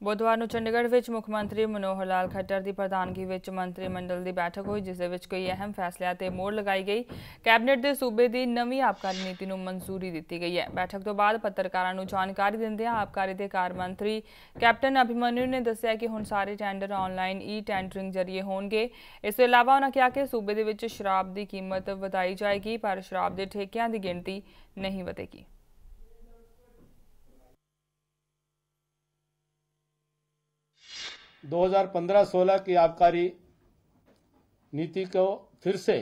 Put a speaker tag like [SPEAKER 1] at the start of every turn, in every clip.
[SPEAKER 1] ਬੁੱਧਵਾਰ ਨੂੰ ਚੰਡੀਗੜ੍ਹ ਵਿੱਚ ਮੁੱਖ ਮੰਤਰੀ ਮਨੋਹਰ ਲਾਲ ਖੱਟਰ ਦੀ ਪ੍ਰਧਾਨਗੀ ਵਿੱਚ ਮੰਤਰੀ ਮੰਡਲ ਦੀ ਬੈਠਕ ਹੋਈ, ਜਿਸ ਦੇ ਵਿੱਚ ਕਈ ਅਹਿਮ ਫੈਸਲਿਆਂ ਤੇ ਮੋਹਰ ਲਗਾਈ ਗਈ। ਕੈਬਨਿਟ ਦੇ ਸੂਬੇ ਦੀ ਨਵੀਂ ਆਬਕਾਰੀ ਨੀਤੀ ਨੂੰ ਮਨਜ਼ੂਰੀ ਦਿੱਤੀ ਗਈ ਹੈ। ਬੈਠਕ ਤੋਂ ਬਾਅਦ ਪੱਤਰਕਾਰਾਂ ਨੂੰ ਜਾਣਕਾਰੀ ਦਿੰਦਿਆਂ ਆਬਕਾਰੀ ਦੇ ਕਾਰ ਮੰਤਰੀ ਕੈਪਟਨ ਅਭਿਮਨਿਊ ਨੇ ਦੱਸਿਆ ਕਿ ਹੁਣ ਸਾਰੇ ਟੈਂਡਰ ਆਨਲਾਈਨ ਈ ਟੈਂਡਰਿੰਗ ਜ਼ਰੀਏ ਹੋਣਗੇ। ਇਸ ਤੋਂ ਇਲਾਵਾ ਉਹਨਾਂ ਕਿਹਾ ਕਿ ਸੂਬੇ ਦੇ ਵਿੱਚ ਸ਼ਰਾਬ ਦੀ ਕੀਮਤ ਵਧਾਈ ਜਾਏਗੀ, ਪਰ ਸ਼ਰਾਬ ਦੇ ਠੇਕਿਆਂ ਦੀ ਗਿਣਤੀ ਨਹੀਂ ਵਧੇਗੀ।
[SPEAKER 2] 2015-16 की आबकारी नीति को फिर से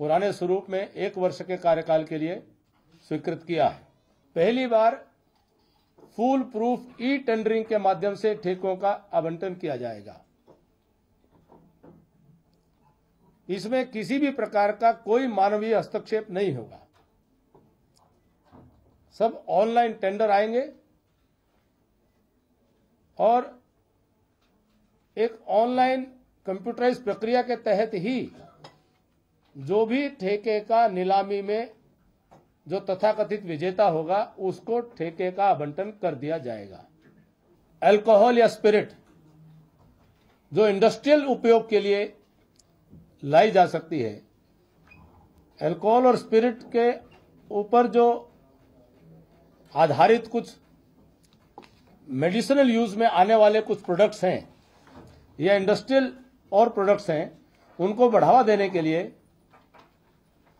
[SPEAKER 2] पुराने स्वरूप में एक वर्ष के कार्यकाल के लिए स्वीकृत किया है। पहली बार फूल प्रूफ ई टेंडरिंग के माध्यम से ठेकों का आवंटन किया जाएगा। इसमें किसी भी प्रकार का कोई मानवीय हस्तक्षेप नहीं होगा। सब ऑनलाइन टेंडर आएँगे और एक ऑनलाइन कंप्यूटराइज प्रक्रिया के तहत ही जो भी ठेके का नीलामी में जो तथाकथित विजेता होगा, उसको ठेके का आवंटन कर दिया जाएगा। अल्कोहल या स्पिरिट जो इंडस्ट्रियल उपयोग के लिए लाई जा सकती है, अल्कोहल और स्पिरिट के ऊपर जो आधारित कुछ मेडिसिनल यूज़ में आने वाले कुछ प्रोडक्ट्स हैं या इंडस्ट्रियल और प्रोडक्ट्स हैं उनको बढ़ावा देने के लिए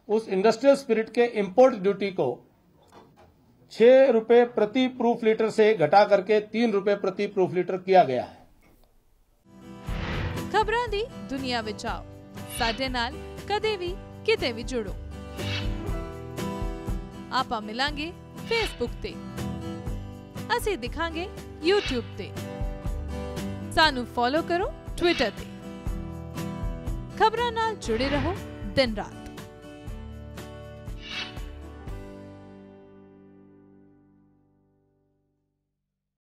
[SPEAKER 2] उस इंडस्ट्रियल स्पिरिट के इंपोर्ट ड्यूटी को छह रुपए प्रति प्रूफ लीटर से घटा करके तीन रुपए प्रति प्रूफ लीटर किया गया है
[SPEAKER 3] ਖਬਰਾਂ ਦੀ ਦੁਨੀਆ ਵਿੱਚ ਆਓ ਸਾਡੇ ਨਾਲ ਕਦੇ ਵੀ ਕਿਤੇ ਵੀ ਜੁੜੋ ਆਪਾਂ ਮਿਲਾਂਗੇ ਫੇਸਬੁੱਕ ਤੇ ਅਸੀਂ ਦਿਖਾਂਗੇ YouTube ਤੇ ਸਾਨੂੰ ਫੋਲੋ ਕਰੋ ਟਵਿੱਟਰ ਤੇ ਖਬਰਾਂ ਨਾਲ ਜੁੜੇ ਰਹੋ ਦਿਨ ਰਾਤ